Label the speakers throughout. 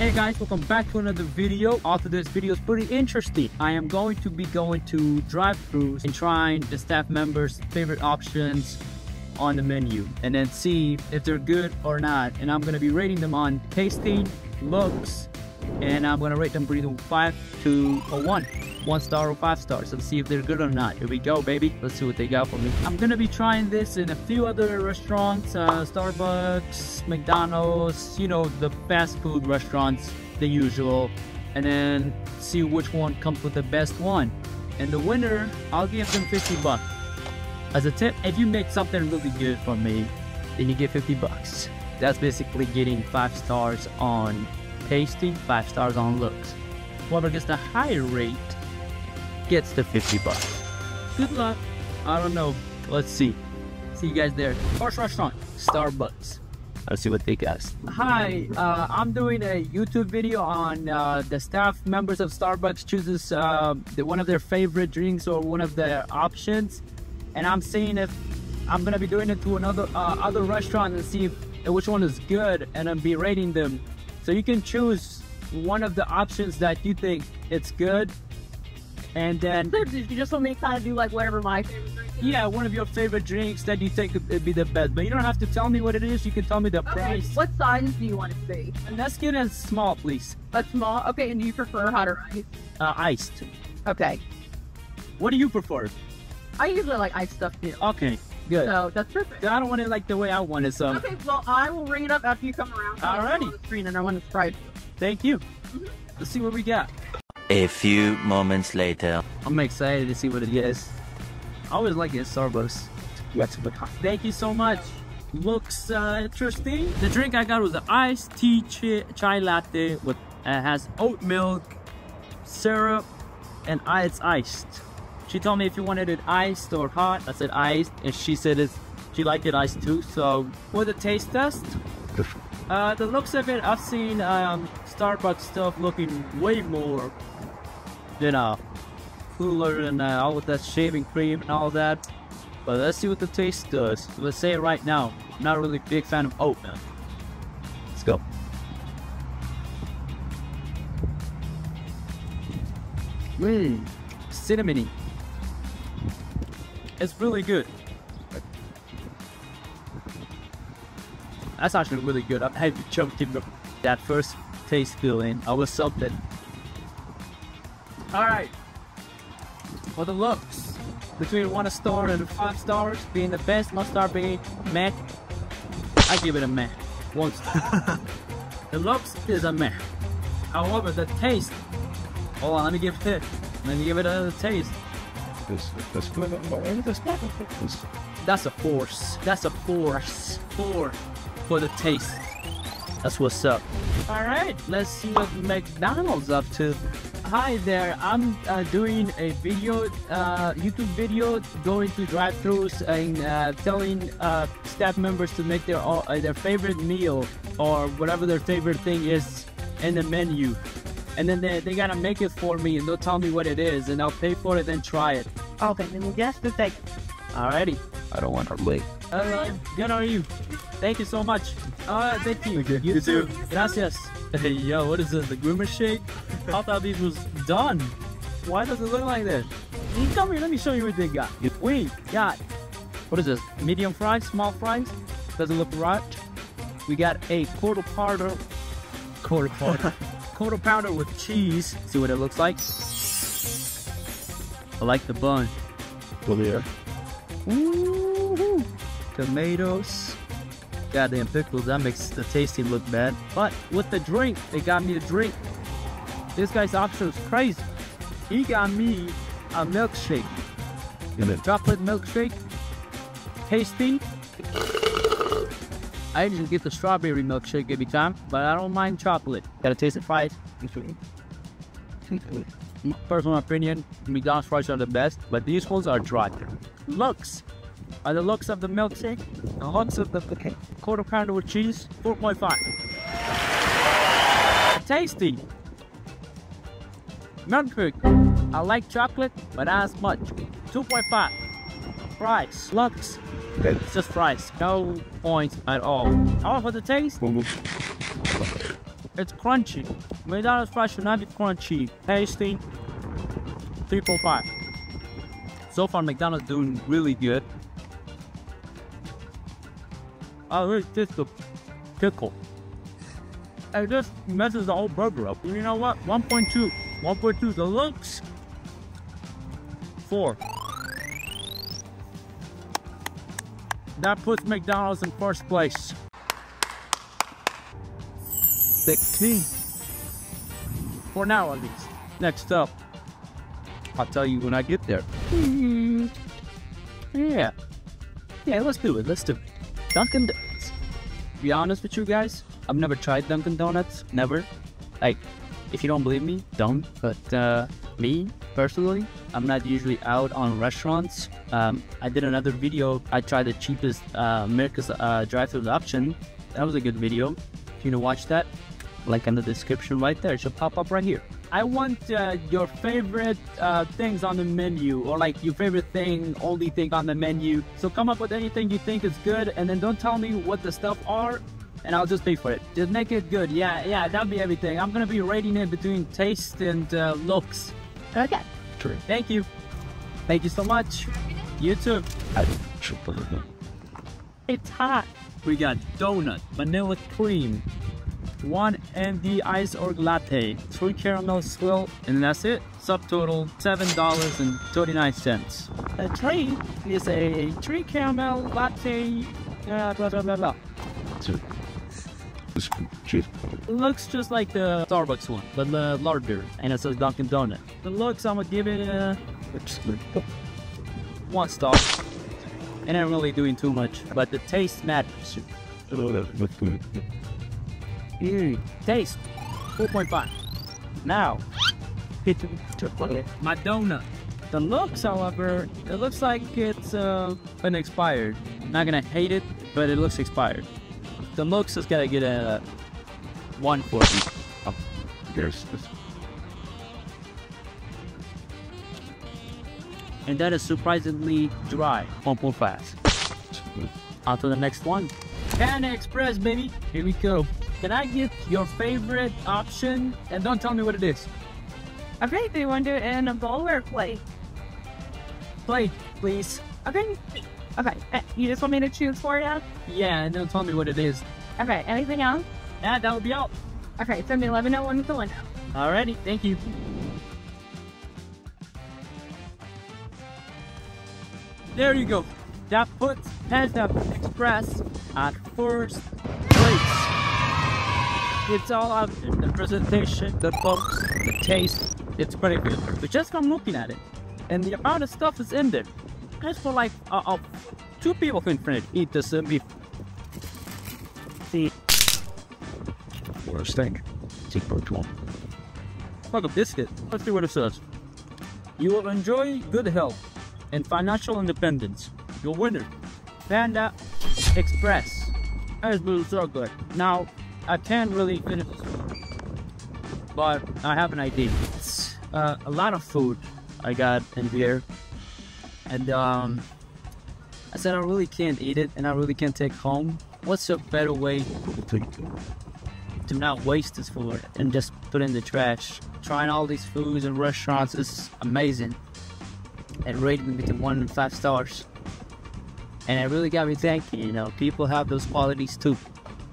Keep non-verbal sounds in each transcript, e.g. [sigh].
Speaker 1: Hey guys, welcome back to another video. After this video is pretty interesting. I am going to be going to drive-thrus and trying the staff members' favorite options on the menu and then see if they're good or not. And I'm gonna be rating them on tasting, looks, and I'm gonna rate them between five to a one. One star or five stars and see if they're good or not. Here we go, baby. Let's see what they got for me. I'm gonna be trying this in a few other restaurants, uh, Starbucks, McDonald's, you know, the fast food restaurants, the usual, and then see which one comes with the best one. And the winner, I'll give them 50 bucks. As a tip, if you make something really good for me, then you get 50 bucks. That's basically getting five stars on tasting, five stars on looks. Whoever gets the higher rate gets the 50 bucks. Good luck. I don't know. Let's see. See you guys there. First restaurant, Starbucks. Let's see what they got. Hi, uh, I'm doing a YouTube video on uh, the staff members of Starbucks chooses uh, the, one of their favorite drinks or one of their options, and I'm seeing if I'm gonna be doing it to another uh, other restaurant and see if, which one is good, and then be rating them. So you can choose one of the options that you think it's good, and then
Speaker 2: You just want me to kind of do like whatever my favorite drink is?
Speaker 1: yeah, one of your favorite drinks that you think would be the best. But you don't have to tell me what it is. You can tell me the
Speaker 2: Okay.
Speaker 1: price.
Speaker 2: What size do you want to?
Speaker 1: And let's get it small, please.
Speaker 2: A small? Okay, and do you prefer hot or ice?
Speaker 1: Uh, iced.
Speaker 2: Okay.
Speaker 1: What do you prefer?
Speaker 2: I usually like ice stuff too.
Speaker 1: Okay, good.
Speaker 2: So that's perfect.
Speaker 1: I don't want it like the way I want it, so
Speaker 2: Okay, well, I will ring it up after you come around.
Speaker 1: Alrighty.
Speaker 2: On the Screen and I want to try.
Speaker 1: thank you. Let's see what we got.
Speaker 3: A few moments later.
Speaker 1: I'm excited to see what it is. I always like it at Starbucks. Thank you so much. Looks uh, interesting. The drink I got was an iced tea chi, chai latte with uh, has oat milk, syrup, and I- it's iced. She told me if you wanted it iced or hot. I said iced, and she said it's she liked it iced too. So for the taste test, uh, the looks of it, I've seen um, Starbucks stuff looking way more, you know, cooler and uh, all with that shaving cream and all that. But let's see what the taste does. Let's say it right now. I'm not really a big fan of oat milk. Let's go. Mmm, cinnamony. It's really good. That's actually really good. I had to choke in that first taste feeling. I was something. Alright. For the looks, between one star and five stars, being the best, star being meh, I give it a meh. One star. [laughs] the looks is a meh. However, the taste, hold on, let me give it, let me give it a taste. That's a force. That's a force. Four for the taste. That's what's up. All right, let's see what McDonald's up to. Hi there, I'm uh, doing a video, uh, YouTube video, going to drive-thrus and uh, telling uh, staff members to make their uh, their favorite meal or whatever their favorite thing is in the menu. And then they, they gotta make it for me and they'll tell me what it is and I'll pay for it and try it.
Speaker 2: Okay, then just a second.
Speaker 1: Alrighty.
Speaker 4: I don't want to wait.
Speaker 1: Uh, good are you? Thank you so much. Uh, thank you.
Speaker 4: Okay, you too.
Speaker 1: Gracias. Hey, yo, what is this? The Grimace shake? I thought this was done. Why does it look like this? You come here, let me show you what they got. We got, what is this? Medium fries, small fries? Doesn't look right. We got a quarter pounder, quarter pounder, [laughs] quarter pounder with cheese. See what it looks like? I like the bun.
Speaker 4: Well, yeah.
Speaker 1: Ooh, tomatoes. Goddamn pickles, that makes the tasting look bad. But with the drink, they got me a drink. This guy's option is crazy. He got me a milkshake.
Speaker 4: And then
Speaker 1: Chocolate milkshake. Tasty. I usually get the strawberry milkshake every time, but I don't mind chocolate. Gotta taste it Personal opinion, McDonald's fries are the best, but these ones are dry. Looks. Are the looks of the milkshake? The looks of the okay. quarter pounder with cheese? 4.5. Tasty. Milkshake. I like chocolate, but not as much. 2.5. Fries. Looks. It's just fries. No points at all. How for the taste? It's crunchy. McDonald's fries should not be crunchy. Tasty. 345. So far, McDonald's doing really good. I really taste the pickle. It just messes the whole burger up. You know what? 1.2. 1.2. The looks. 4. That puts McDonald's in first place. 16. For now, at least. Next up. I'll tell you when I get there. Hmm. Yeah. Yeah, let's do it. Let's do it. Dunkin' Donuts. Be honest with you guys, I've never tried Dunkin' Donuts. Never. Like, if you don't believe me, don't. But uh, me personally, I'm not usually out on restaurants. Um, I did another video. I tried the cheapest uh, America's uh, drive-through option. That was a good video. If you want to watch that, like in the description right there. It should pop up right here. I want uh, your favorite uh, things on the menu or like your favorite thing, only thing on the menu. So come up with anything you think is good and then don't tell me what the stuff are and I'll just pay for it. Just make it good. Yeah, yeah, that'll be everything. I'm gonna be rating it between taste and uh, looks.
Speaker 2: Okay.
Speaker 4: True.
Speaker 1: Thank you. Thank you so much. You too.
Speaker 4: I should put.
Speaker 2: It's hot.
Speaker 1: We got donut, vanilla cream, one MD ice or latte, three caramel swirl, and that's it. Subtotal seven dollars and thirty nine cents.
Speaker 2: A tree is a tree caramel latte. Uh, blah blah blah blah.
Speaker 1: Looks just like the Starbucks one, but uh, larger, and it says Dunkin' Donut. The looks, I'm gonna give it a one star. And I'm really doing too much, but the taste matters.
Speaker 4: Oh, that looks good.
Speaker 1: Mm, taste 4.5. Now, my donut. The looks, however, it looks like it's uh, been expired. Not gonna hate it, but it looks expired. The looks is gonna get a 140.
Speaker 4: There's this.
Speaker 1: And that is surprisingly dry. 1.5.
Speaker 4: It's good.
Speaker 1: On to the next one. Panda Express, baby. Here we go. Can I get your favorite option? And don't tell me what it is.
Speaker 2: Okay, do you want to do it in a bowl or a plate?
Speaker 1: Plate, please.
Speaker 2: Okay. Okay. uh, You just want me to choose for you?
Speaker 1: Yeah, and don't tell me what it is.
Speaker 2: Okay. Anything else?
Speaker 1: Yeah, that would be all.
Speaker 2: Okay. Send me let me know when the window.
Speaker 1: Alrighty, thank you. There you go. That puts Panda Express at first. It's all out there. The presentation, the looks, the taste. It's pretty good. But just from looking at it, and the amount of stuff is in there, just for like uh, uh, two people can finish eat this uh, beef. See, What
Speaker 4: Worst thing. Take part one.
Speaker 1: Fuck a biscuit. Let's see what it says. You will enjoy good health and financial independence. Your winner, Panda Express. That is really so good. Now, I can't really finish but I have an idea. It's uh, a lot of food I got in here, and um, I said I really can't eat it, and I really can't take home. What's a better way to not waste this food and just put in the trash. Trying all these foods and restaurants is amazing. And rating between one and five stars. And it really got me thinking, you know, people have those qualities too.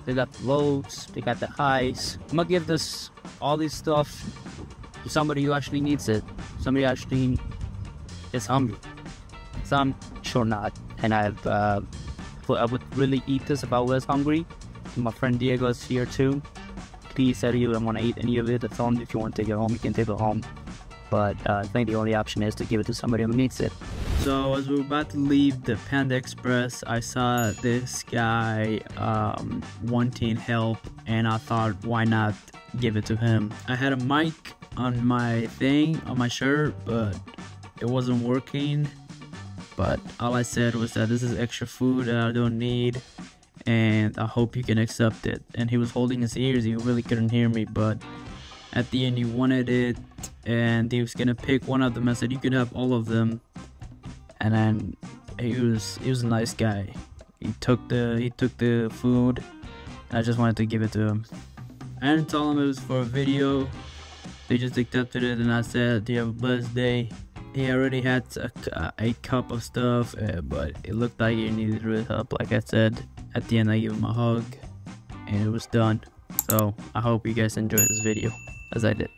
Speaker 1: They got the lows, they got the highs. I'm gonna give this all this stuff to somebody who actually needs it. Somebody actually is hungry. Some sure not. And I've uh, I would really eat this if I was hungry. My friend Diego is here too. Please said you don't want to eat any of it at home. If you want to take it home, you can take it home. But uh, I think the only option is to give it to somebody who needs it. So as we were about to leave the Panda Express, I saw this guy um, wanting help, and I thought, why not give it to him? I had a mic on my thing on my shirt, but it wasn't working. But all I said was that this is extra food that I don't need and I hope you can accept it. And he was holding his ears, he really couldn't hear me, but at the end he wanted it and he was gonna pick one of them. I said you could have all of them. And then he was he was a nice guy. He took the he took the food. I just wanted to give it to him. I didn't tell them it was for a video. They just accepted it and I said, "Do you have a blessed day?" He already had a, a cup of stuff, uh, but it looked like he needed real help. Like I said, at the end I gave him a hug, and it was done. So I hope you guys enjoyed this video, as I did.